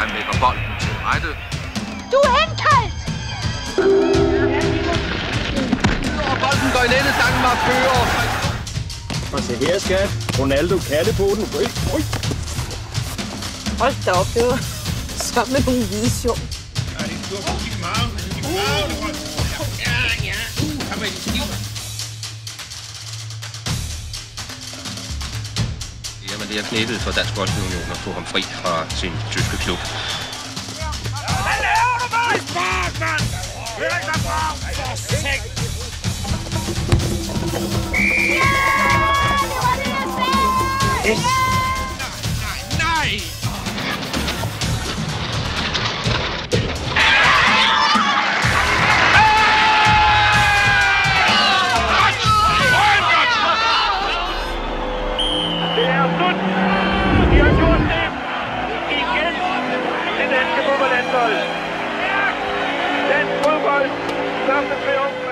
Han lægger bolden til rette. Du er henkaldt! Og bolden går i nettet. Danmark fører. Og se her, skat. Ronaldo katte på den. Ryk, ryk. Hold da op, det var sammen med nogle hvide sjov. Jamen, det er knæbet for Dansk Boldunion at få ham fri fra sin tyske klub. Det geschummelt, Denzel. Denzel Bogolt, nach dem Triumph.